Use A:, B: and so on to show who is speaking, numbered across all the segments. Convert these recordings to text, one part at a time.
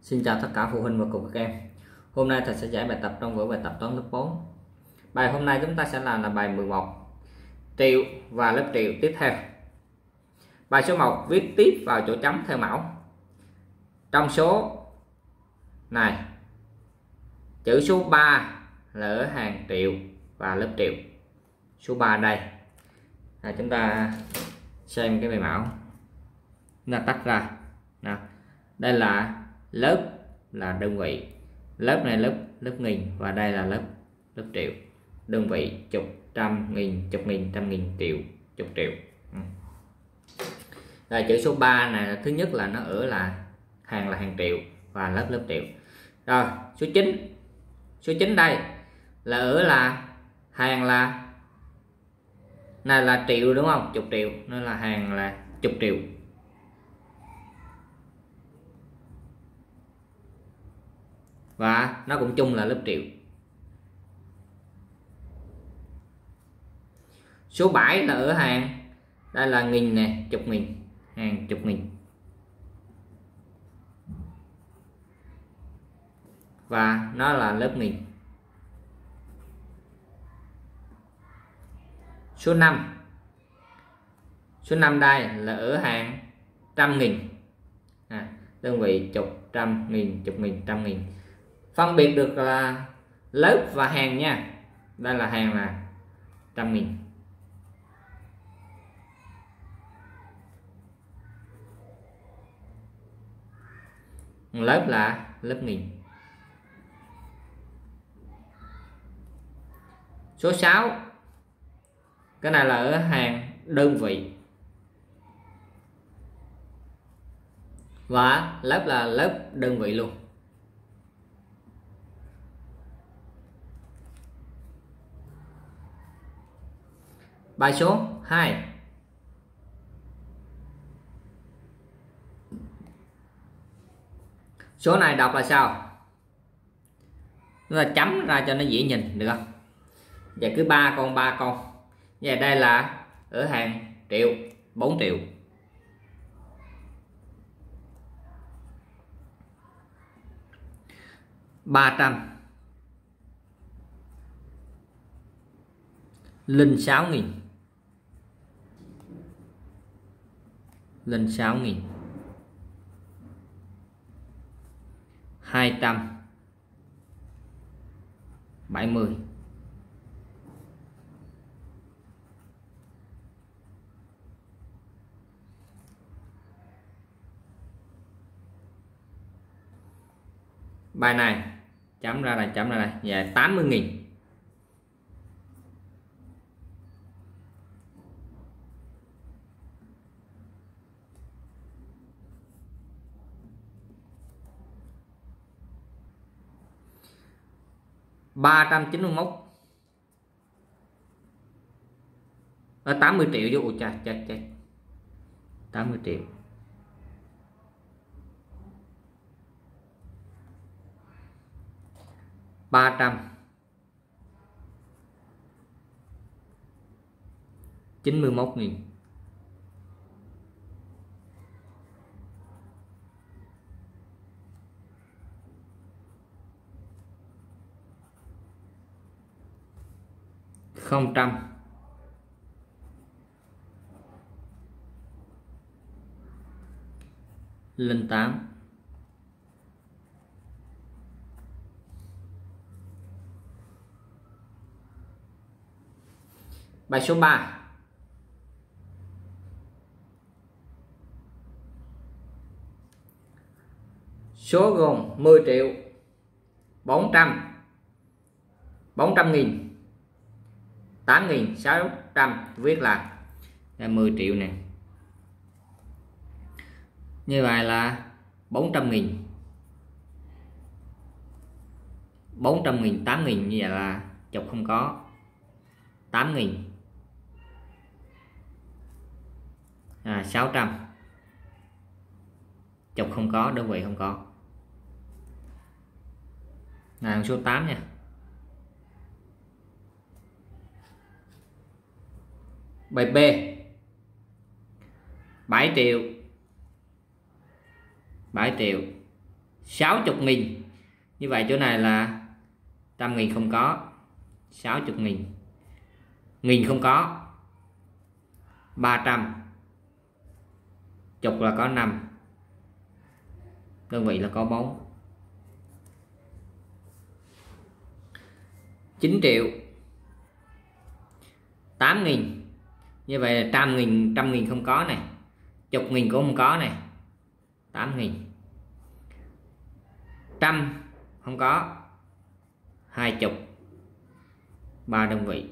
A: Xin chào tất cả phụ huynh và cùng các em. Hôm nay thầy sẽ giải bài tập trong vở bài tập toán lớp 4 Bài hôm nay chúng ta sẽ làm là bài 11 Triệu và lớp triệu tiếp theo. Bài số 1 viết tiếp vào chỗ chấm theo mẫu. Trong số này Chữ số 3 là ở hàng triệu và lớp triệu. Số 3 đây. À, Chúng ta xem cái bài mẫu. Chúng ta tắt ra. Nào đây là lớp là đơn vị. Lớp này lớp lớp nghìn và đây là lớp lớp triệu. Đơn vị chục trăm nghìn, chục nghìn, trăm nghìn triệu, chục triệu. Ừ. là chữ số 3 này, thứ nhất là nó ở là hàng là hàng triệu và lớp lớp triệu. Rồi, số 9 số 9 đây là ở là hàng là, này là triệu đúng không? Chục triệu, nó là hàng là chục triệu. Và nó cũng chung là lớp triệu. Số 7 là ở hàng. Đây là nghìn nè chục nghìn hàng chục nghìn. Và nó là lớp nghìn. Số 5 số 5 đây là ở hàng trăm nghìn. À, đơn vị chục trăm nghìn chục nghìn trăm nghìn phân biệt được là lớp và hàng nha. Đây là hàng là trăm nghìn. Lớp là lớp nghìn. Số 6 cái này là ở hàng đơn vị. Và lớp là lớp đơn vị luôn. Bài số 2 Số này đọc là sao? Chúng ta chấm ra cho nó dễ nhìn, được không? Và cứ ba con ba con. Và đây là ở hàng triệu 4 triệu. ba trăm linh sáu nghìn lên 6 nghìn. 200 70 bài này, chấm ra là chấm ra này về 80.000 391 ở 80 triệu vô chà chà chà. 80 triệu. ba trăm. chín mươi mốt nghìn. Không trăm. Linh tám. Bài số 3 số gồm 10 triệu 400 400 nghìn. 8.600 viết là 10 triệu nè. Như vậy là 400 nghìn. 400 nghìn 8 nghìn như vậy là chục không có. 8 nghìn. À, 600 chục không có đơn vị không có. Là số 8 nha. Bài B. 7 triệu. 7 triệu. 60 nghìn. Như vậy chỗ này là trăm nghìn không có. 60 nghìn. Nghìn không có. 300 chục là có 5 đơn vị là có 4 9 triệu. 8 nghìn như vậy là trăm nghìn trăm nghìn không có này, chục nghìn cũng không có này, tám nghìn. Trăm không có, hai chục, ba đơn vị.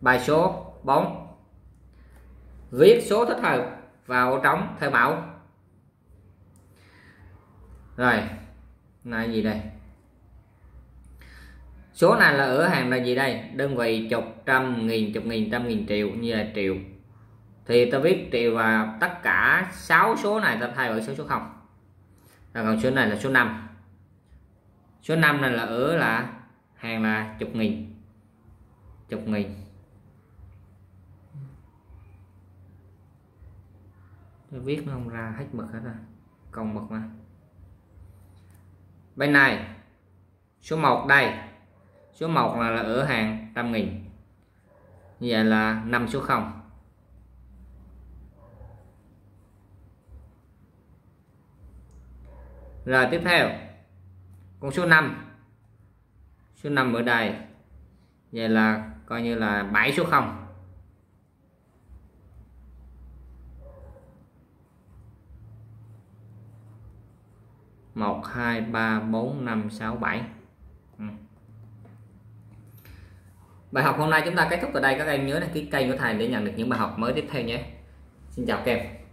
A: Bài số 4 viết số thích hợp vào trống theo mẫu. Rồi là gì đây? Số này là ở hàng là gì đây? Đơn vị chục trăm nghìn, chục nghìn, trăm nghìn triệu như là triệu. Thì ta viết triệu và tất cả 6 số này ta thay đổi số số 0 và còn số này là số 5 số 5 này là ở là hàng là chục nghìn chục nghìn. Tôi viết nó không ra, hết mực hết rồi. Còn mực mà bên này số 1 đây. Số 1 là, là ở hàng trăm nghìn. Như vậy là 5 số 0 rồi tiếp theo. Con số 5 số 5 ở đây. Vậy là coi như là 7 số 0 1 2 3 4 5 6 7 ừ. Bài học hôm nay chúng ta kết thúc ở đây. Các em nhớ đăng ký kênh của thầy để nhận được những bài học mới tiếp theo nhé. Xin chào các em.